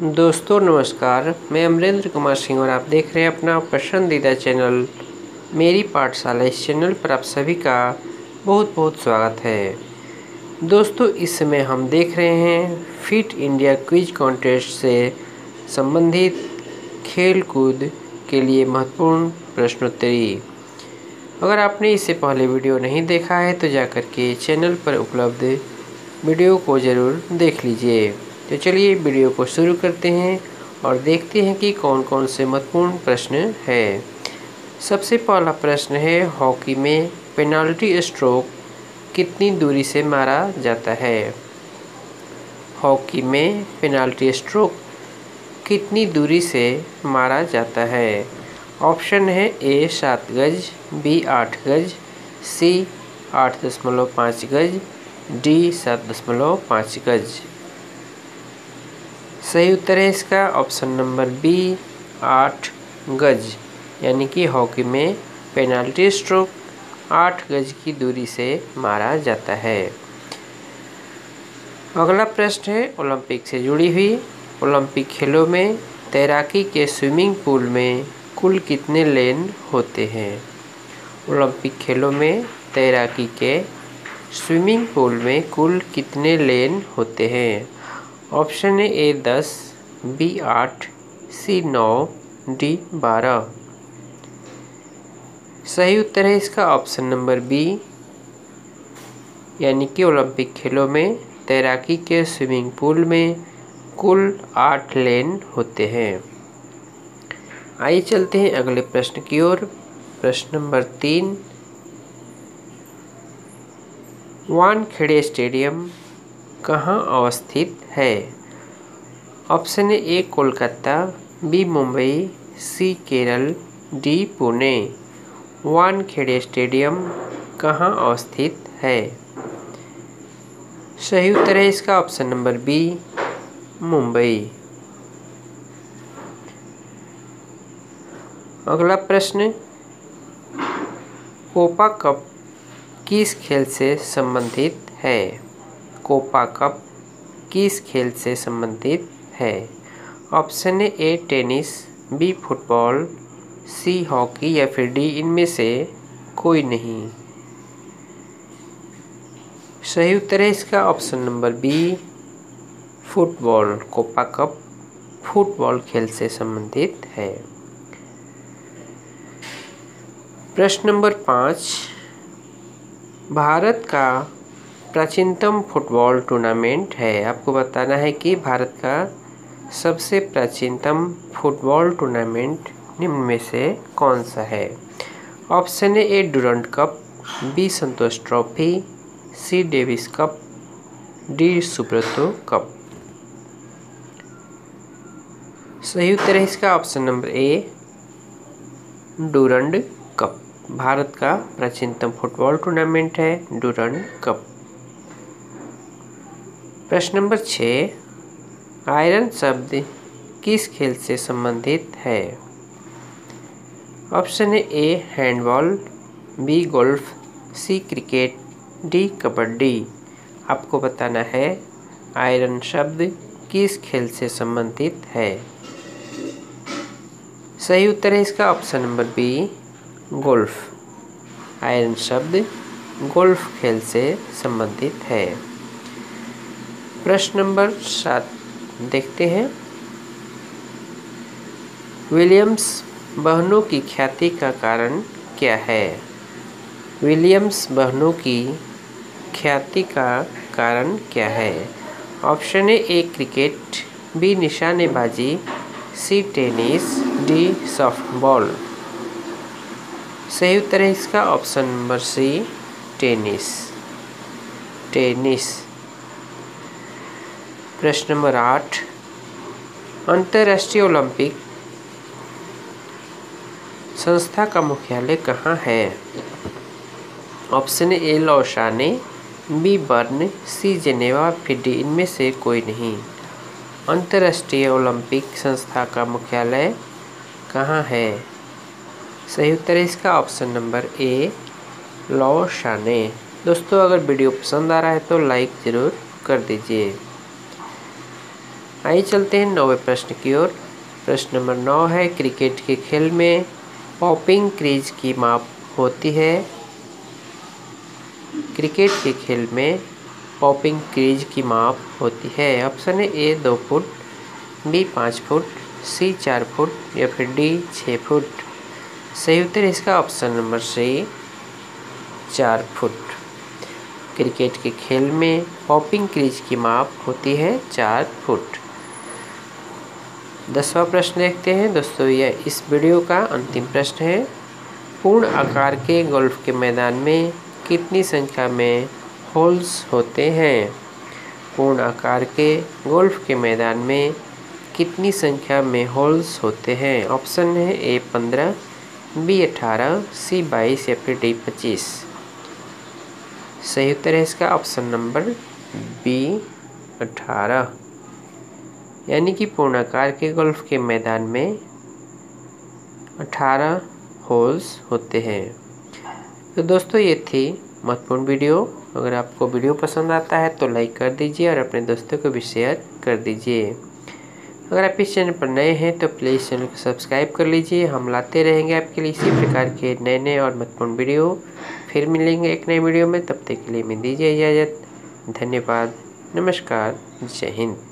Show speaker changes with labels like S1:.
S1: दोस्तों, नमस्कार। मैं अमरेंद्र कुमार सिंह और आप देख रहे हैं अपना पसंदीदा चैनल, मेरी पाठशाला इस चैनल पर आप सभी का बहुत बहुत स्वागत है। दोस्तों, इस समय हम देख रहे हैं फिट इंडिया क्विज कॉन्टेस्ट से संबंधित खेल कूद के लिए महत्वपूर्ण प्रश्नोत्तरी। अगर आपने इससे पहले वीडियो नहीं देखा है तो जाकर के चैनल पर उपलब्ध वीडियो को ज़रूर देख लीजिए। तो चलिए वीडियो को शुरू करते हैं और देखते हैं कि कौन कौन से महत्वपूर्ण प्रश्न है। सबसे पहला प्रश्न है, हॉकी में पेनाल्टी स्ट्रोक कितनी दूरी से मारा जाता है? हॉकी में पेनाल्टी स्ट्रोक कितनी दूरी से मारा जाता है? ऑप्शन है ए, सात गज, बी, आठ गज, सी, आठ दशमलव पाँच गज, डी, सात दशमलव पाँच गज। सही उत्तर है इसका ऑप्शन नंबर बी आठ गज, यानी कि हॉकी में पेनाल्टी स्ट्रोक आठ गज की दूरी से मारा जाता है। अगला प्रश्न है, ओलंपिक से जुड़ी हुई, ओलंपिक खेलों में तैराकी के स्विमिंग पूल में कुल कितने लेन होते हैं? ओलंपिक खेलों में तैराकी के स्विमिंग पूल में कुल कितने लेन होते हैं? ऑप्शन है ए दस, बी आठ, सी नौ, डी बारह। सही उत्तर है इसका ऑप्शन नंबर बी, यानी कि ओलंपिक खेलों में, तैराकी के स्विमिंग पूल में कुल आठ लेन होते हैं। आइए चलते हैं अगले प्रश्न की ओर। प्रश्न नंबर तीन, वानखेड़े स्टेडियम कहाँ अवस्थित है? Option A, Kolkata, B, Mumbai, C, Kerala, D, Pune. Wankhede stadium कहाँ अवस्थित है? सही उत्तर है इसका ऑप्शन नंबर बी, मुंबई। अगला प्रश्न, कोपा कप किस खेल से संबंधित है? कोपा कप किस खेल से संबंधित है? Option A, tennis, B, football, C, hockey या फिर डी, इनमें से कोई नहीं। सही उत्तर है इसका option number B, football. Copa cup football खेल से संबंधित है। प्रश्न नंबर पाँच, भारत का प्राचीनतम फुटबॉल टूर्नामेंट है। आपको बताना है कि भारत का सबसे प्राचीनतम फुटबॉल टूर्नामेंट निम्न में से कौन सा है? Option A, Durand cup, B, Santosh trophy, C, Davis cup, D, Subroto cup. सही उत्तर है इसका option number A Durand cup. Bharat का प्राचीनतम फुटबॉल टूर्नामेंट है डूरंड कप। प्रश्न नंबर छः, आयरन शब्द किस खेल से संबंधित है? Option A, handball, B, golf, C, cricket, D, kabaddi. आपको बताना है, आयरन शब्द किस खेल से संबंधित है? सही उत्तर है इसका option number B, golf. Iron शब्द गोल्फ खेल से संबंधित है। प्रश्न नंबर सात, देखते हैं। विलियम्स बहनों की ख्याति का कारण क्या है? विलियम्स बहनों की ख्याति का कारण क्या है? Option A A, cricket, B, निशानेबाजी, सी, टेनिस, डी, सॉफ्टबॉल। सही उत्तर है इसका option number C, tennis. Tennis. प्रश्न नंबर आठ, अंतर्राष्ट्रीय ओलंपिक संस्था का मुख्यालय कहाँ है? Option A, Lausanne, B, Bern, C, Geneva, फिर डी, इनमें से कोई नहीं। अंतर्राष्ट्रीय ओलंपिक संस्था का मुख्यालय कहाँ है? सही उत्तर है इसका ऑप्शन नंबर ए, लौशाने। दोस्तों, अगर वीडियो पसंद आ रहा है तो लाइक ज़रूर कर दीजिए। आइए चलते हैं नौवे प्रश्न की ओर। प्रश्न नंबर नौ है, क्रिकेट के खेल में पॉपिंग क्रीज की माप होती है। क्रिकेट के खेल में पॉपिंग क्रीज की माप होती है। ऑप्शन है ए, दो फुट, बी, पाँच फुट, सी, चार फुट या फिर डी, छः फुट। सही उत्तर इसका ऑप्शन नंबर सी, चार फुट। क्रिकेट के खेल में पॉपिंग क्रीज की माप होती है चार फुट। दसवां प्रश्न देखते हैं। दोस्तों, यह इस वीडियो का अंतिम प्रश्न है। पूर्ण आकार के गोल्फ के मैदान में कितनी संख्या में होल्स होते हैं? पूर्ण आकार के गोल्फ के मैदान में कितनी संख्या में होल्स होते हैं? ऑप्शन है ए पंद्रह, बी अठारह, सी बाईस या फिर डी पच्चीस। सही उत्तर है इसका ऑप्शन नंबर बी अठारह। यानी कि पूर्णाकार के गोल्फ के मैदान में अठारह होल्स होते हैं। तो दोस्तों, ये थी महत्वपूर्ण वीडियो। अगर आपको वीडियो पसंद आता है तो लाइक कर दीजिए और अपने दोस्तों को भी शेयर कर दीजिए। अगर आप इस चैनल पर नए हैं तो प्लीज़ चैनल को सब्सक्राइब कर लीजिए। हम लाते रहेंगे आपके लिए इसी प्रकार के नए नए और महत्वपूर्ण वीडियो। फिर मिलेंगे एक नए वीडियो में। तब तक के लिए मैं दीजिए इजाज़त। धन्यवाद। नमस्कार। जय हिंद।